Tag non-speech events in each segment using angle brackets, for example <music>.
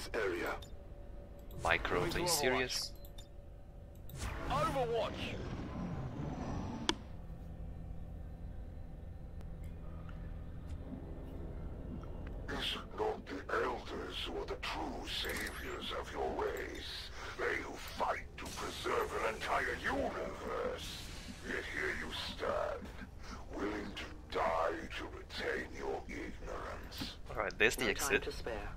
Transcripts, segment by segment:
this area. Micro, please, serious? Overwatch! Is it not the Elders who are the true saviors of your race? They who fight to preserve an entire universe. Yet here you stand, willing to die to retain your ignorance. Alright, there's the No time exit. to spare.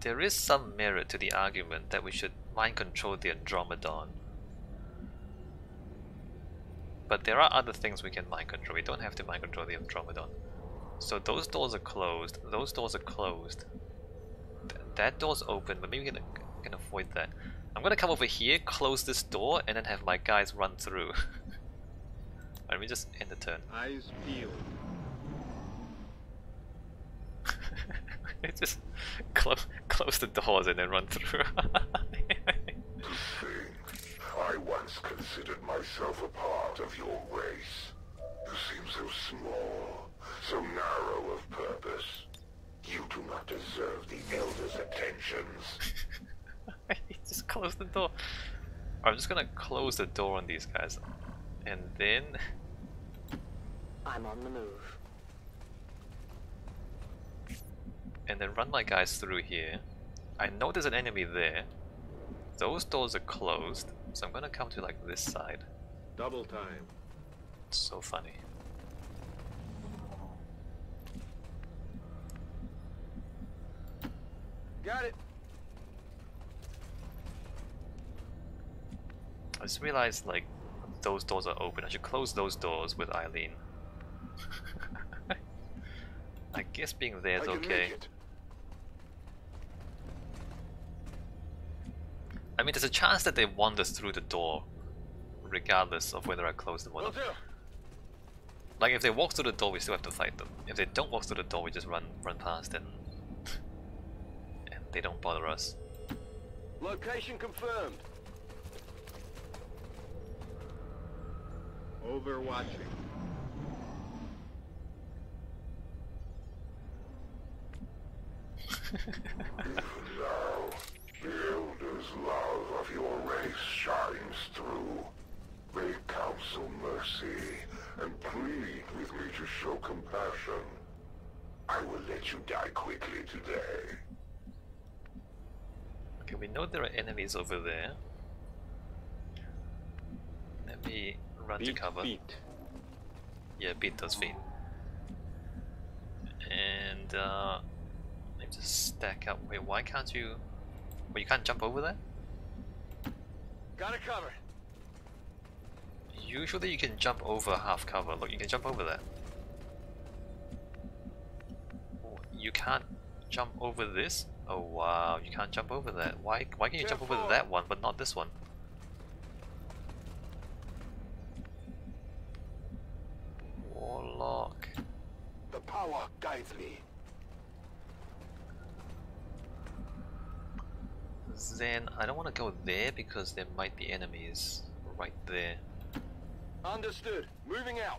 There is some merit to the argument that we should mind control the Andromedon. But there are other things we can mind control. We don't have to mind control the Andromedon. So those doors are closed. Those doors are closed. Th that door's open, but maybe we can, can avoid that. I'm gonna come over here, close this door, and then have my guys run through. <laughs> Let me just end the turn. Eyes peeled. <laughs> just clo close the doors and then run through. To <laughs> think, I once considered myself a part of your race. You seem so small, so narrow of purpose. You do not deserve the Elders' attentions. <laughs> just close the door. I'm just gonna close the door on these guys. And then I'm on the move. And then run my guys through here. I know there's an enemy there. Those doors are closed, so I'm gonna come to like this side. Double time. It's so funny. Got it. I just realized like those doors are open. I should close those doors with Eileen. <laughs> I guess being there is I is can okay. make it. I mean, there's a chance that they wander through the door, regardless of whether I close them or not. Like, if they walk through the door, we still have to fight them. If they don't walk through the door, we just run run past and and they don't bother us. Location confirmed. Overwatching. Even now, the Elders' shines through. They counsel mercy and plead with me to show compassion. I will let you die quickly today. Okay, we know there are enemies over there. Let me run to cover. feet. Yeah, beat those feet. And uh, let me just stack up. Wait, why can't you? Well, you can't jump over that. Got it covered. Usually you can jump over half cover. Look, you can jump over that. Oh, You can't jump over this? Oh wow, you can't jump over that. Why why can you jump over that one but not this one? Warlock. The power guides me. Then I don't want to go there because there might be enemies right there. Understood. Moving out.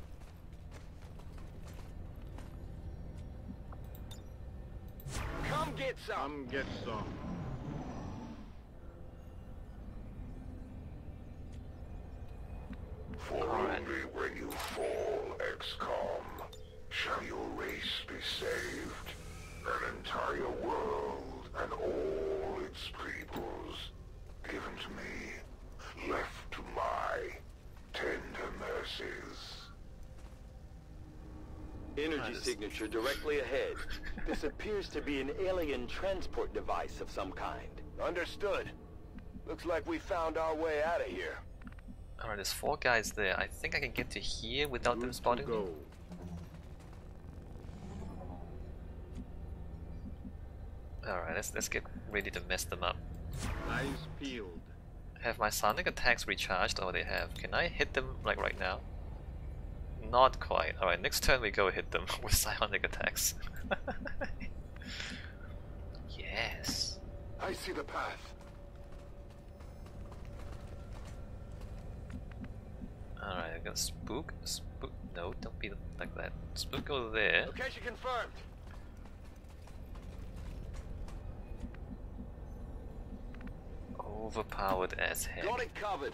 Come get some. Come get some. For Alright. only when you fall, XCOM, shall your race be saved. An entire world and all its peoples given to me, left to my tender mercies. Energy Nice. signature directly ahead. This appears to be an alien transport device of some kind. Understood. Looks like we found our way out of here. Alright, there's four guys there. I think I can get to here without them Good to spotting me. go. Alright, let's let's get ready to mess them up. Eyes peeled. Have my psionic attacks recharged? Oh, they have. Can I hit them like right now? Not quite. Alright, next turn we go hit them <laughs> with psionic attacks. <laughs> yes. I see the path. Alright, I'm gonna spook, spook. No, don't be like that. Spook over there. Location confirmed. Overpowered as hell. Got it covered.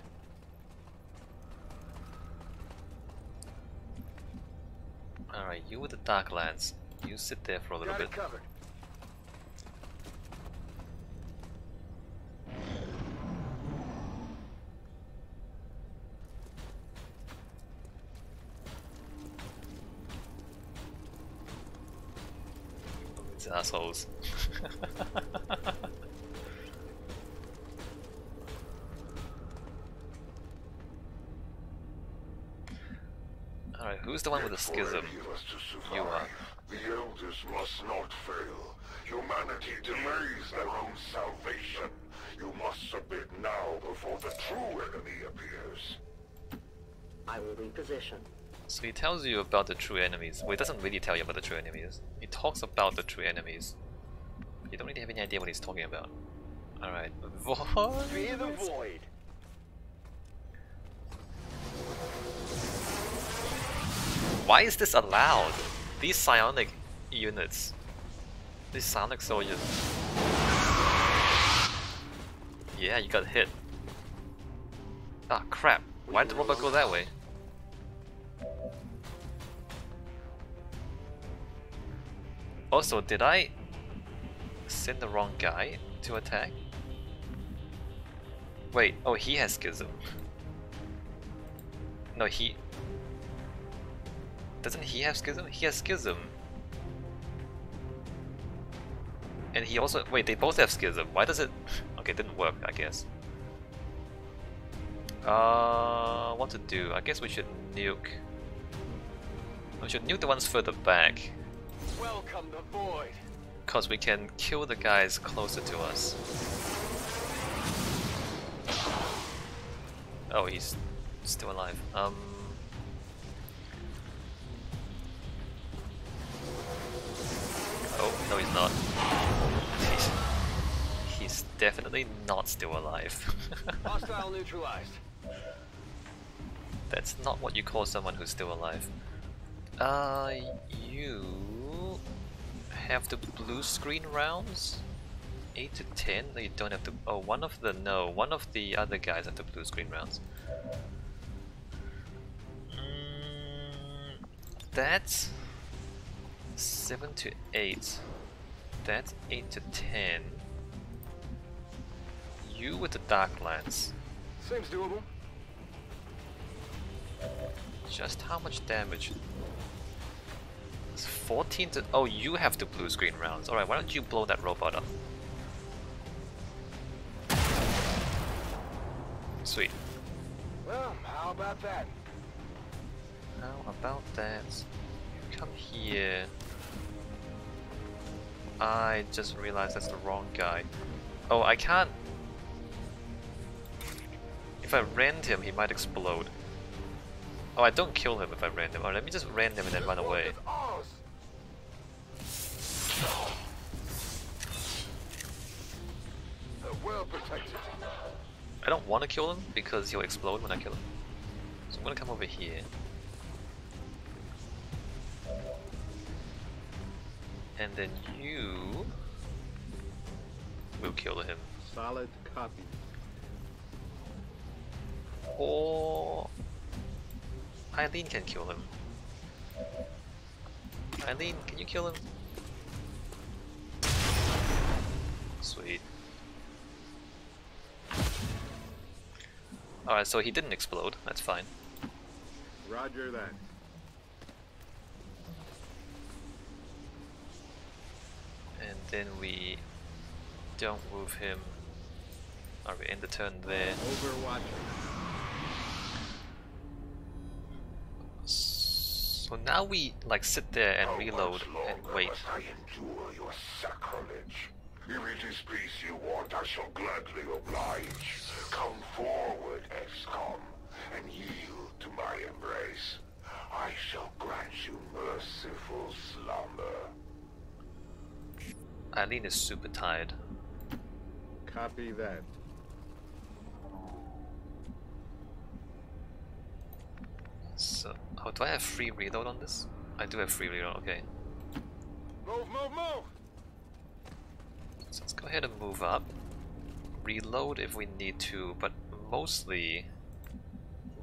Alright, you with the dark Darklance. You sit there for a little Got bit. it covered. These assholes. Alright, who's the one with the schism? any of us to survive, You are. The Elders must not fail. Humanity delays their own salvation. You must submit now before the true enemy appears. I will reposition. So he tells you about the true enemies. Well, he doesn't really tell you about the true enemies. He talks about the true enemies. You don't really have any idea what he's talking about. Alright, Void. <laughs> Fear the void. Why is this allowed? These psionic units. These psionic soldiers. Yeah, you got hit. Ah, crap. Why did the robot go that way? Also, did I send the wrong guy to attack? Wait, oh, he has schism. No, he. Doesn't he have schism? He has schism. And he also. Wait, they both have schism. Why does it. <laughs> Okay, it didn't work, I guess. Uh, what to do? I guess we should nuke. We should nuke the ones further back. Welcome the void. Because we can kill the guys closer to us. Oh, he's still alive. Um. No he's not. He's, he's definitely not still alive. <laughs> Hostile neutralized. That's not what you call someone who's still alive. Uh, you have the blue screen rounds? 8 to 10? No, you don't have the. Oh, one of the. No, one of the other guys have the blue screen rounds. Mm, that's 7 to 8. That's 8 to 10. You with the Darklance. Seems doable. Just how much damage? It's 14 to. Oh, you have the blue screen rounds. Alright, why don't you blow that robot up? Sweet. Well, how about that? How about that? Come here. I just realized that's the wrong guy. Oh, I can't. If I rend him, he might explode. Oh, I don't kill him if I rend him. Oh, let me just rend him and then run away. I don't want to kill him because he'll explode when I kill him. So I'm gonna come over here. And then you will kill him. Solid copy. Or Eileen can kill him. Eileen, can you kill him? Sweet. Alright, so he didn't explode, that's fine. Roger that. And then we don't move him. Are we end the turn there? Overwatch. So now we like sit there and How reload and wait. I endure your sacrilege? If it is peace you want, I shall gladly oblige. Come forward, XCOM, and yield to my embrace. I shall grant you merciful slumber. Eileen is super tired. Copy that. So Oh, do I have free reload on this? I do have free reload, okay. Move, move, move! So let's go ahead and move up. Reload if we need to, but mostly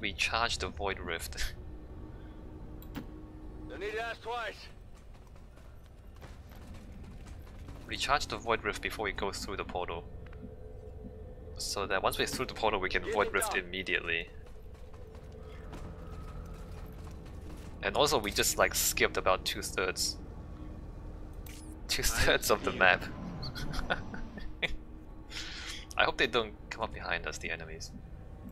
recharge the Void Rift. <laughs> No need to ask twice. Recharge the Void Rift before we go through the portal. So that once we're through the portal we can Get Void Rift immediately. And also we just like skipped about two thirds. Two thirds of the map. <laughs> I hope they don't come up behind us, the enemies.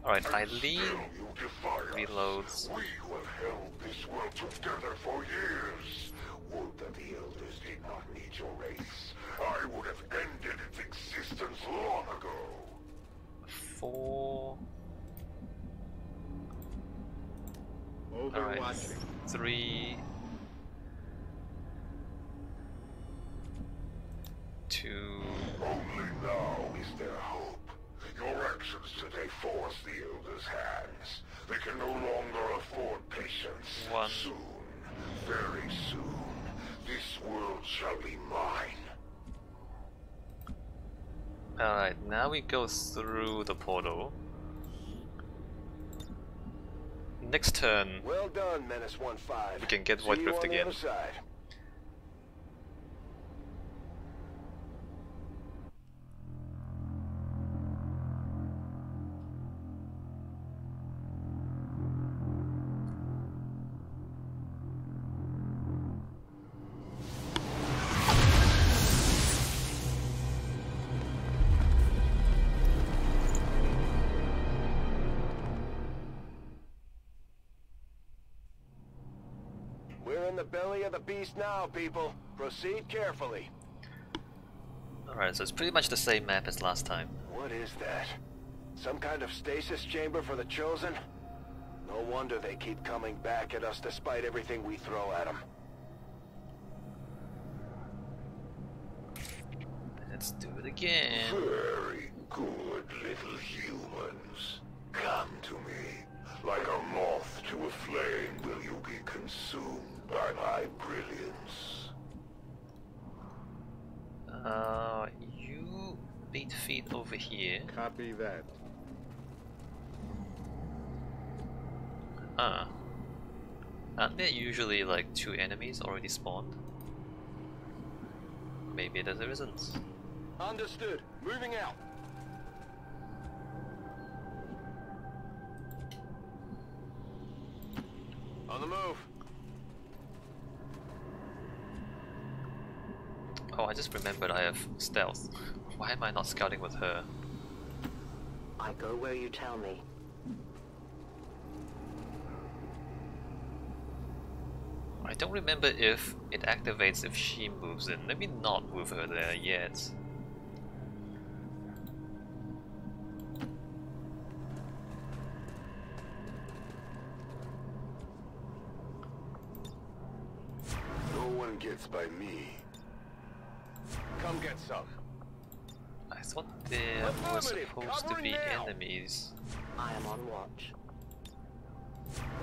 Alright, Eileen Still you defy us. reloads. We who have held this world together for years. Would that the Elders did not need your race. I would have ended its existence long ago. Four, Alright. Overwatching. three, two, Only now is there hope. Your actions today force the Elders' hands. They can no longer afford patience. One. Soon, very soon, this world shall be mine. Alright, now we go through the portal. Next turn, Well done, Menace 1-5. We can get Void Rift again. side. In the belly of the beast now, people. Proceed carefully. alright, so it's pretty much the same map as last time. What is that? Some kind of stasis chamber for the Chosen? No wonder they keep coming back at us despite everything we throw at them. Let's do it again. Very good little humans. Come to me. Like a moth to a flame will you be consumed by my brilliance. Uh, you beat feet over here. Copy that. Huh. Aren't there usually like two enemies already spawned? Maybe there isn't. Understood. Moving out. Just remembered I have stealth. Why am I not scouting with her? I go where you tell me. I don't remember if it activates if she moves in. Let me not move her there yet. No one gets by me. There were supposed to be now. enemies. I am on watch.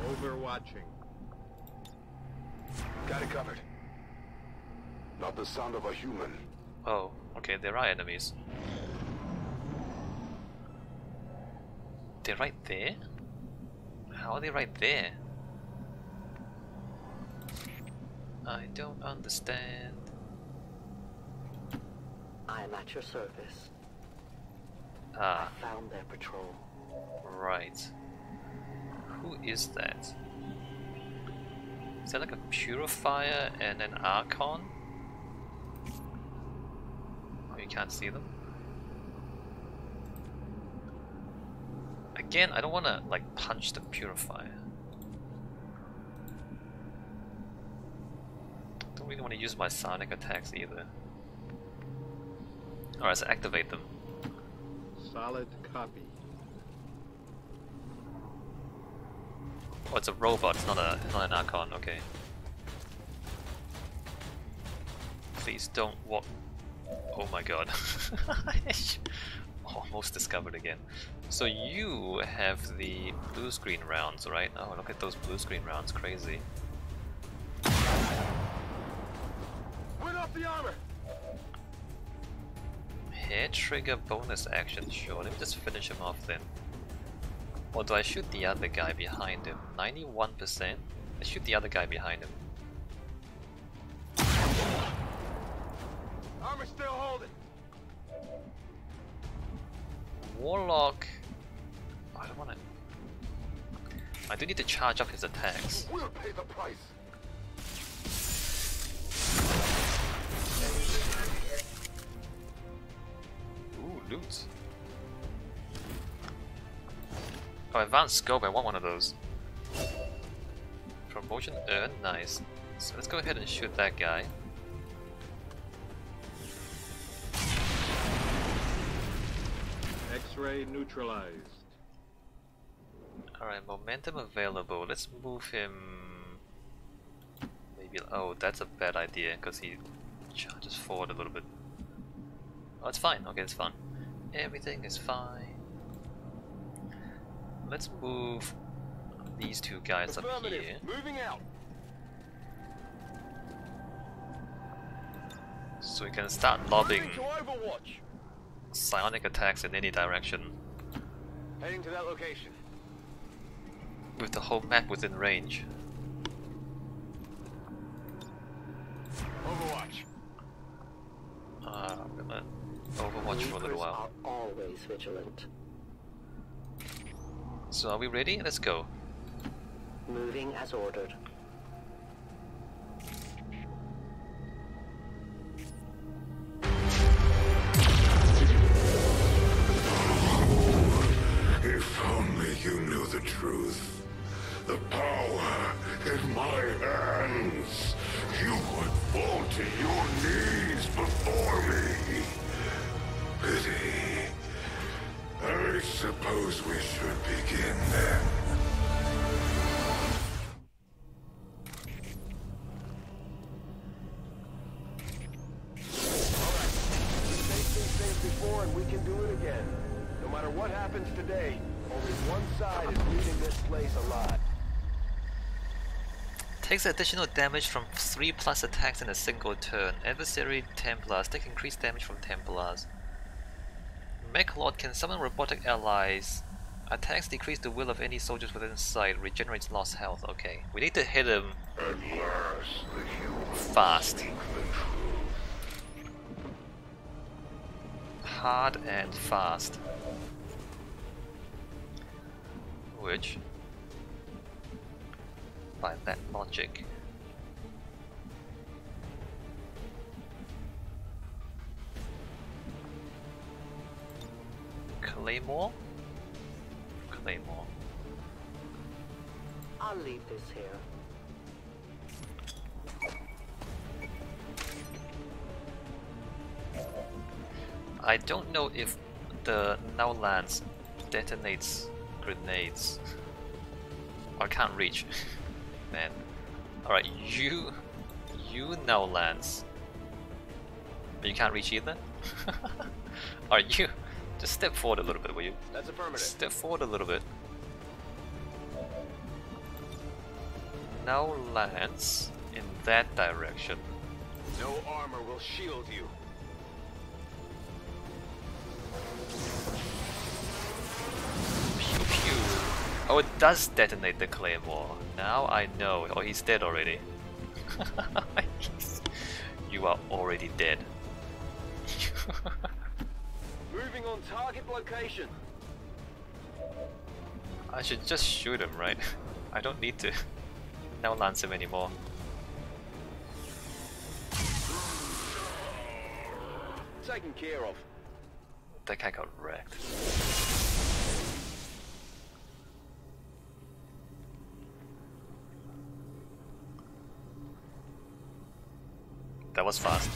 Overwatching. Got it covered. Not the sound of a human. Oh, okay, there are enemies. They're right there? How are they right there? I don't understand. I am at your service. Ah, Found their patrol. right. Who is that? Is that like a purifier and an archon? Oh, you can't see them? Again, I don't want to like punch the purifier. Don't really want to use my psionic attacks either. Alright, so activate them. Solid copy. Oh, it's a robot, it's not a it's not an Archon, okay. Please don't walk Oh my god. <laughs> almost discovered again. So you have the blue screen rounds, right? Oh, look at those blue screen rounds, crazy. Win off the armor! Hair trigger bonus action, sure. Let me just finish him off then. Or do I shoot the other guy behind him? 91%? I shoot the other guy behind him. Armor still holding. Warlock... Oh, I don't wanna... I do need to charge up his attacks. We'll pay the price. Loot. Oh, advanced scope, I want one of those. Promotion earned, uh, nice. So let's go ahead and shoot that guy. X-ray neutralized. Alright, momentum available. Let's move him. Maybe. Oh, that's a bad idea because he charges forward a little bit. Oh, it's fine. Okay, it's fine. Everything is fine. Let's move these two guys up here. Moving out. So we can start lobbing Moving to Overwatch. psionic attacks in any direction Heading to that location. with the whole map within range. Overwatch. Uh, I'm gonna overwatch for a little Reapers while. are always vigilant. So are we ready? Let's go. Moving as ordered. If only you knew the truth. The power in my hands. You would fall to your knees before me. Pity. I suppose we should begin then. Takes additional damage from 3 plus attacks in a single turn. Adversary Templars take increased damage from Templars. Mechlord can summon robotic allies. Attacks decrease the will of any soldiers within sight. Regenerates lost health. Okay. We need to hit him fast. Hard and fast. Which, by that logic, Claymore? Claymore. I'll leave this here. I don't know if the Null Lance detonates grenades. I can't reach. <laughs> Man. Alright, you you Null Lance. But you can't reach either? <laughs> Are you just step forward a little bit, will you? That's affirmative. Step forward a little bit. Null Lance in that direction. No armor will shield you. Pew pew. Oh, it does detonate the claymore. Now I know. Oh, he's dead already. <laughs> you are already dead. <laughs> On target location. I should just shoot him, right? <laughs> I don't need to <laughs> Null Lance him anymore. Taken care of. That guy got wrecked. That was fast.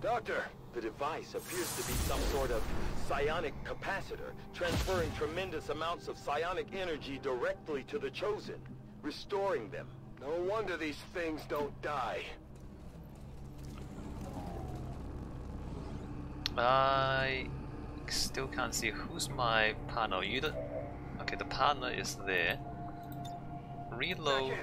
Doctor, The device appears to be some sort of psionic capacitor, transferring tremendous amounts of psionic energy directly to the Chosen, restoring them. No wonder these things don't die. I still can't see who's my partner. You don't. Okay, the partner is there. Reload.